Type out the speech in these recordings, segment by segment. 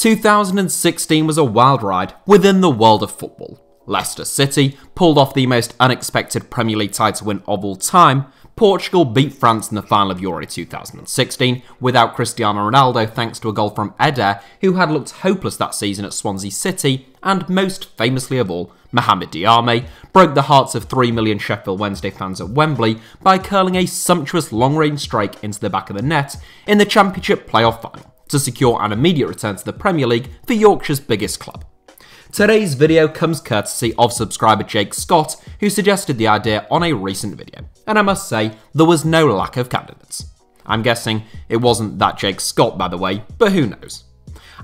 2016 was a wild ride within the world of football. Leicester City pulled off the most unexpected Premier League title win of all time. Portugal beat France in the final of Euro 2016 without Cristiano Ronaldo thanks to a goal from Eder, who had looked hopeless that season at Swansea City, and most famously of all, Mohamed Diame broke the hearts of 3 million Sheffield Wednesday fans at Wembley by curling a sumptuous long-range strike into the back of the net in the Championship playoff final to secure an immediate return to the Premier League for Yorkshire's biggest club. Today's video comes courtesy of subscriber Jake Scott, who suggested the idea on a recent video, and I must say, there was no lack of candidates. I'm guessing it wasn't that Jake Scott, by the way, but who knows.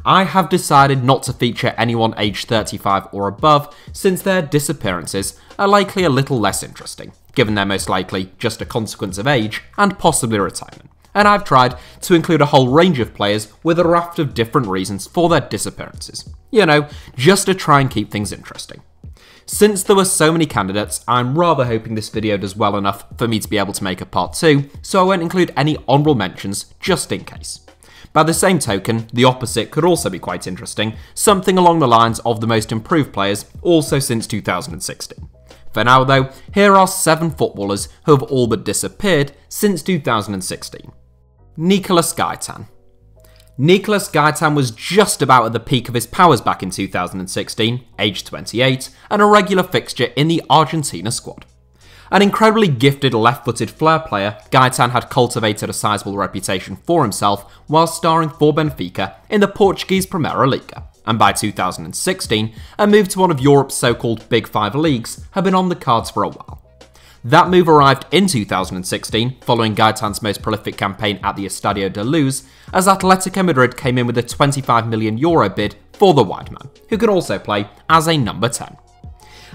I have decided not to feature anyone aged 35 or above, since their disappearances are likely a little less interesting, given they're most likely just a consequence of age and possibly retirement and I've tried to include a whole range of players with a raft of different reasons for their disappearances. You know, just to try and keep things interesting. Since there were so many candidates, I'm rather hoping this video does well enough for me to be able to make a part 2, so I won't include any honourable mentions just in case. By the same token, the opposite could also be quite interesting, something along the lines of the most improved players also since 2016. For now though, here are 7 footballers who have all but disappeared since 2016. Nicolas Gaitan. Nicolas Gaitan was just about at the peak of his powers back in 2016, aged 28, and a regular fixture in the Argentina squad. An incredibly gifted left-footed flair player, Gaitan had cultivated a sizable reputation for himself while starring for Benfica in the Portuguese Primeira Liga, and by 2016, a move to one of Europe's so-called Big Five leagues had been on the cards for a while. That move arrived in 2016, following Gaitan's most prolific campaign at the Estadio de Luz, as Atletico Madrid came in with a 25 million euro bid for the wide man, who can also play as a number 10.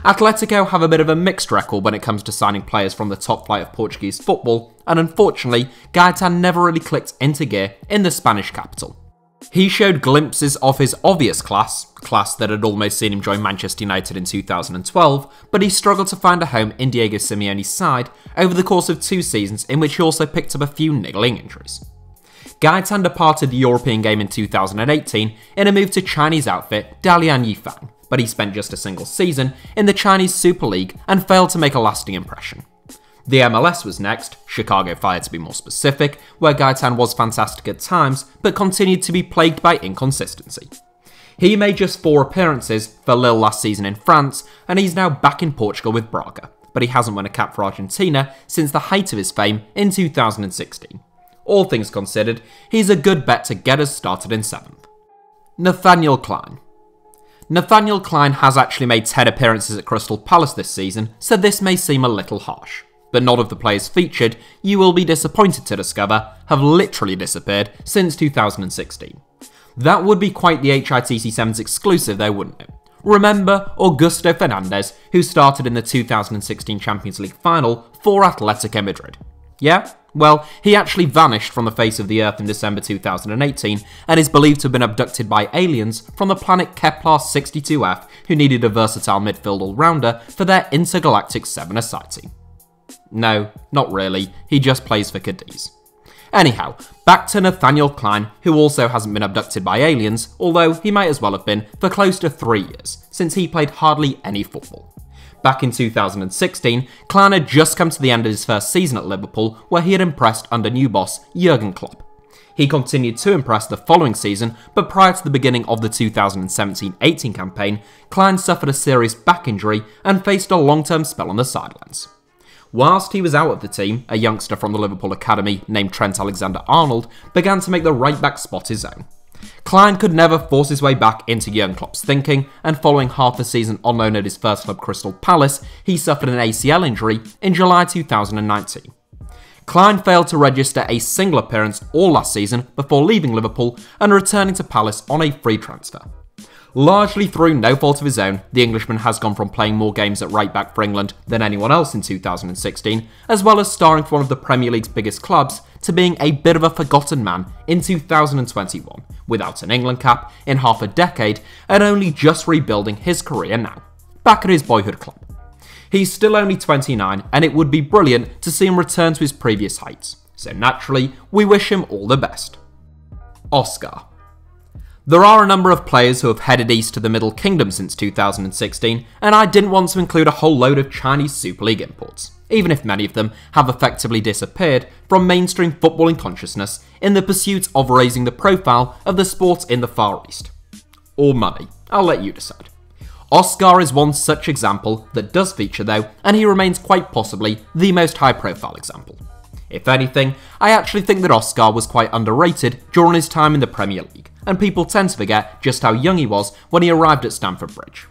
Atletico have a bit of a mixed record when it comes to signing players from the top flight of Portuguese football, and unfortunately, Gaitan never really clicked into gear in the Spanish capital. He showed glimpses of his obvious class, class that had almost seen him join Manchester United in 2012, but he struggled to find a home in Diego Simeone's side over the course of two seasons in which he also picked up a few niggling injuries. Gaitan departed the European game in 2018 in a move to Chinese outfit Dalian Yifang, but he spent just a single season in the Chinese Super League and failed to make a lasting impression. The MLS was next, Chicago Fire to be more specific, where Gaitan was fantastic at times, but continued to be plagued by inconsistency. He made just four appearances for Lille last season in France, and he's now back in Portugal with Braga, but he hasn't won a cap for Argentina since the height of his fame in 2016. All things considered, he's a good bet to get us started in 7th. Nathaniel Clyne Nathaniel Clyne has actually made 10 appearances at Crystal Palace this season, so this may seem a little harsh but none of the players featured, you will be disappointed to discover, have literally disappeared since 2016. That would be quite the HITC7's exclusive though, wouldn't it? Remember Augusto Fernandez, who started in the 2016 Champions League final for Atletico Madrid. Yeah? Well, he actually vanished from the face of the Earth in December 2018 and is believed to have been abducted by aliens from the planet Kepler 62f who needed a versatile midfield all-rounder for their intergalactic 7-a-side team. No, not really, he just plays for Cadiz. Anyhow, back to Nathaniel Clyne, who also hasn't been abducted by aliens, although he might as well have been for close to three years, since he played hardly any football. Back in 2016, Clyne had just come to the end of his first season at Liverpool, where he had impressed under new boss Jurgen Klopp. He continued to impress the following season, but prior to the beginning of the 2017-18 campaign, Clyne suffered a serious back injury and faced a long-term spell on the sidelines. Whilst he was out of the team, a youngster from the Liverpool Academy named Trent Alexander-Arnold began to make the right-back spot his own. Clyne could never force his way back into Jurgen Klopp's thinking, and following half a season on loan at his first club Crystal Palace, he suffered an ACL injury in July 2019. Clyne failed to register a single appearance all last season before leaving Liverpool and returning to Palace on a free transfer. Largely through no fault of his own, the Englishman has gone from playing more games at right back for England than anyone else in 2016, as well as starring for one of the Premier League's biggest clubs, to being a bit of a forgotten man in 2021, without an England cap in half a decade and only just rebuilding his career now, back at his boyhood club. He's still only 29 and it would be brilliant to see him return to his previous heights, so naturally, we wish him all the best. Oscar There are a number of players who have headed east to the Middle Kingdom since 2016, and I didn't want to include a whole load of Chinese Super League imports, even if many of them have effectively disappeared from mainstream footballing consciousness in the pursuit of raising the profile of the sport in the Far East. Or money, I'll let you decide. Oscar is one such example that does feature though, and he remains quite possibly the most high profile example. If anything, I actually think that Oscar was quite underrated during his time in the Premier League and people tend to forget just how young he was when he arrived at Stamford Bridge.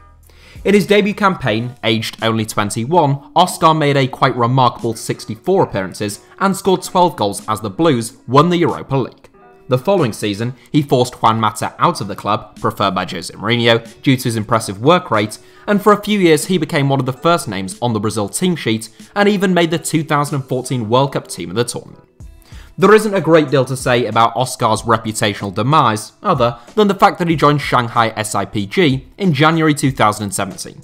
In his debut campaign, aged only 21, Oscar made a quite remarkable 64 appearances and scored 12 goals as the Blues won the Europa League. The following season, he forced Juan Mata out of the club, preferred by Jose Mourinho, due to his impressive work rate, and for a few years he became one of the first names on the Brazil team sheet and even made the 2014 World Cup team of the tournament. There isn't a great deal to say about Oscar's reputational demise, other than the fact that he joined Shanghai SIPG in January 2017.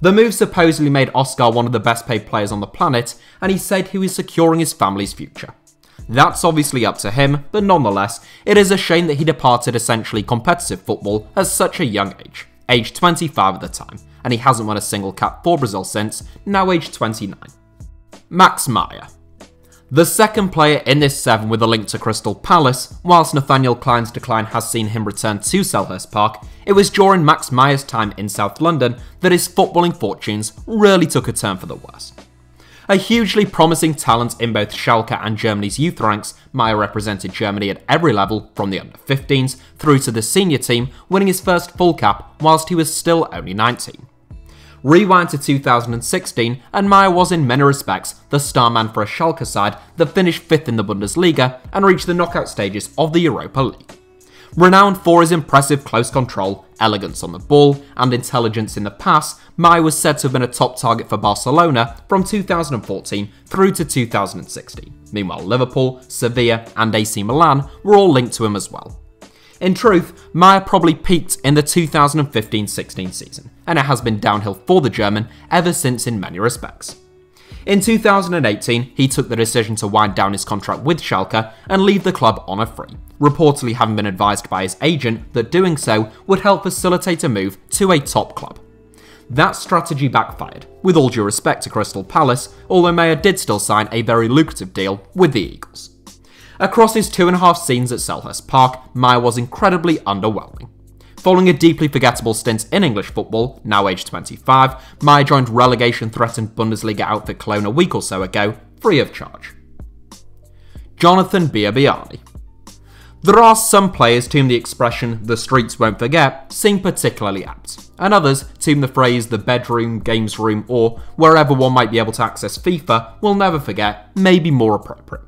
The move supposedly made Oscar one of the best paid players on the planet, and he said he was securing his family's future. That's obviously up to him, but nonetheless, it is a shame that he departed essentially competitive football at such a young age, aged 25 at the time, and he hasn't won a single cap for Brazil since, now aged 29. Max Meyer. The second player in this 7 with a link to Crystal Palace, whilst Nathaniel Clyne's decline has seen him return to Selhurst Park, it was during Max Meyer's time in South London that his footballing fortunes really took a turn for the worse. A hugely promising talent in both Schalke and Germany's youth ranks, Meyer represented Germany at every level, from the under 15s through to the senior team, winning his first full cap whilst he was still only 19. Rewind to 2016, and Meyer was in many respects the star man for a Schalke side that finished 5th in the Bundesliga and reached the knockout stages of the Europa League. Renowned for his impressive close control, elegance on the ball, and intelligence in the pass, Meyer was said to have been a top target for Barcelona from 2014 through to 2016. Meanwhile, Liverpool, Sevilla, and AC Milan were all linked to him as well. In truth, Meyer probably peaked in the 2015 16 season, and it has been downhill for the German ever since in many respects. In 2018, he took the decision to wind down his contract with Schalke and leave the club on a free, reportedly having been advised by his agent that doing so would help facilitate a move to a top club. That strategy backfired, with all due respect to Crystal Palace, although Meyer did still sign a very lucrative deal with the Eagles. Across his two and a half scenes at Selhurst Park, Meyer was incredibly underwhelming. Following a deeply forgettable stint in English football, now aged 25, Meyer joined relegation threatened Bundesliga outfit Cologne a week or so ago, free of charge. Jonathan Biabiany. There are some players to whom the expression the streets won't forget seem particularly apt, and others to whom the phrase the bedroom, games room, or wherever one might be able to access FIFA will never forget may be more appropriate.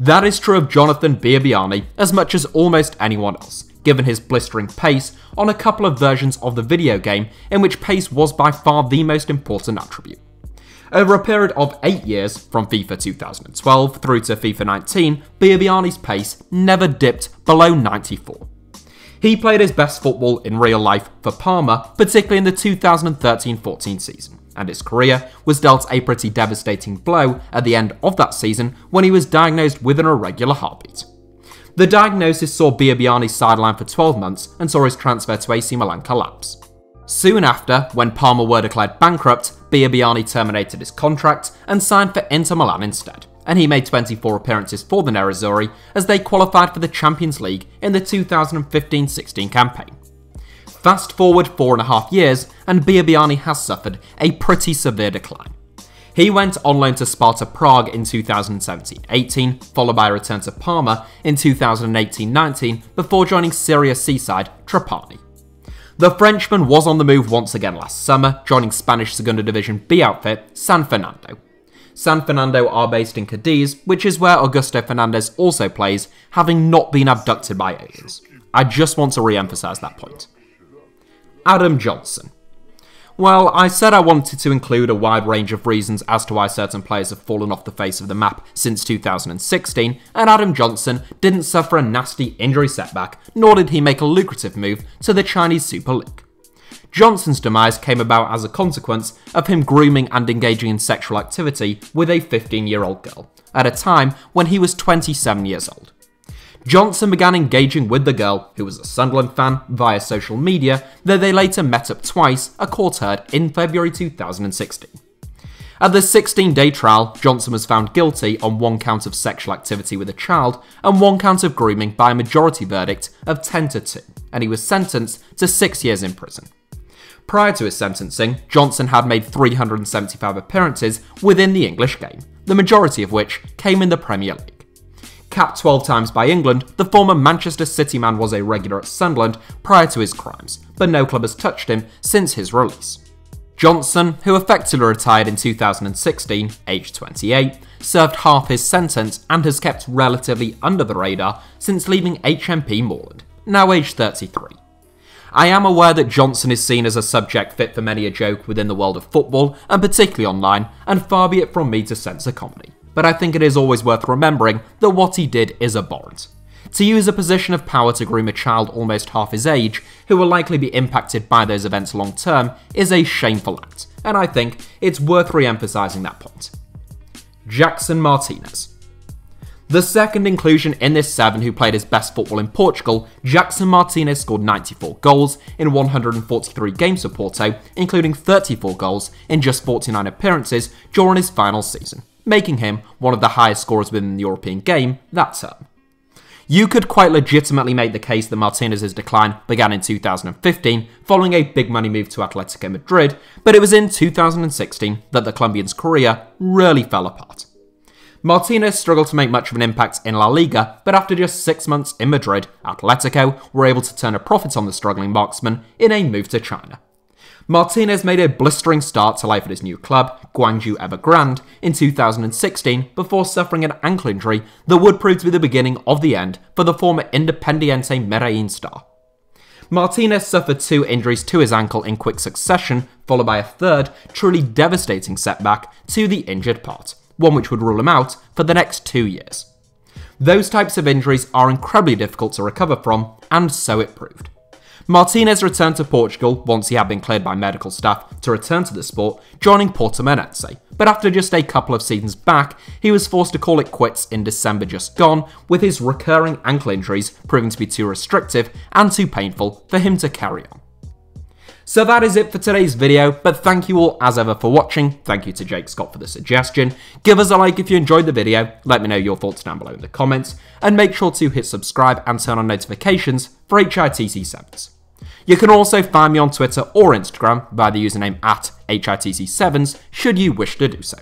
That is true of Jonathan Biabiany as much as almost anyone else, given his blistering pace on a couple of versions of the video game in which pace was by far the most important attribute. Over a period of 8 years, from FIFA 2012 through to FIFA 19, Biabiany's pace never dipped below 94. He played his best football in real life for Parma, particularly in the 2013-14 season and his career was dealt a pretty devastating blow at the end of that season when he was diagnosed with an irregular heartbeat. The diagnosis saw Biabiany sidelined for 12 months and saw his transfer to AC Milan collapse. Soon after, when Parma were declared bankrupt, Biabiany terminated his contract and signed for Inter Milan instead, and he made 24 appearances for the Nerazzurri as they qualified for the Champions League in the 2015-16 campaign. Fast forward four and a half years, and Biabiany has suffered a pretty severe decline. He went on loan to Sparta Prague in 2017-18, followed by a return to Parma in 2018-19 before joining Serie C side Trapani. The Frenchman was on the move once again last summer, joining Spanish Segunda Division B outfit San Fernando. San Fernando are based in Cadiz, which is where Augusto Fernandez also plays, having not been abducted by aliens. I just want to re-emphasize that point. Adam Johnson. Well, I said I wanted to include a wide range of reasons as to why certain players have fallen off the face of the map since 2016, and Adam Johnson didn't suffer a nasty injury setback, nor did he make a lucrative move to the Chinese Super League. Johnson's demise came about as a consequence of him grooming and engaging in sexual activity with a 15 year old girl, at a time when he was 27 years old. Johnson began engaging with the girl, who was a Sunderland fan, via social media, though they later met up twice, a court heard in February 2016. At the 16 day trial, Johnson was found guilty on one count of sexual activity with a child and one count of grooming by a majority verdict of 10 to 2, and he was sentenced to six years in prison. Prior to his sentencing, Johnson had made 375 appearances within the English game, the majority of which came in the Premier League. Capped 12 times by England, the former Manchester City man was a regular at Sunderland prior to his crimes, but no club has touched him since his release. Johnson, who effectively retired in 2016, aged 28, served half his sentence and has kept relatively under the radar since leaving HMP Moorland, now aged 33. I am aware that Johnson is seen as a subject fit for many a joke within the world of football, and particularly online, and far be it from me to censor comedy. But I think it is always worth remembering that what he did is abhorrent. To use a position of power to groom a child almost half his age, who will likely be impacted by those events long term, is a shameful act, and I think it's worth re emphasising that point. Jackson Martinez. The second inclusion in this seven who played his best football in Portugal, Jackson Martinez scored 94 goals in 143 games for Porto, including 34 goals in just 49 appearances during his final season, making him one of the highest scorers within the European game that term. You could quite legitimately make the case that Martinez's decline began in 2015 following a big money move to Atletico Madrid, but it was in 2016 that the Colombian's career really fell apart. Martinez struggled to make much of an impact in La Liga, but after just six months in Madrid, Atletico were able to turn a profit on the struggling marksman in a move to China. Martinez made a blistering start to life at his new club, Guangzhou Evergrande, in 2016 before suffering an ankle injury that would prove to be the beginning of the end for the former Independiente Medellin star. Martinez suffered two injuries to his ankle in quick succession, followed by a third, truly devastating setback to the injured part, one which would rule him out for the next two years. Those types of injuries are incredibly difficult to recover from, and so it proved. Martinez returned to Portugal once he had been cleared by medical staff to return to the sport, joining Porto Portimonense. But after just a couple of seasons back, he was forced to call it quits in December just gone, with his recurring ankle injuries proving to be too restrictive and too painful for him to carry on. So that is it for today's video, but thank you all as ever for watching, thank you to Jake Scott for the suggestion, give us a like if you enjoyed the video, let me know your thoughts down below in the comments, and make sure to hit subscribe and turn on notifications for HITC7s. You can also find me on Twitter or Instagram by the username at HITC7s should you wish to do so.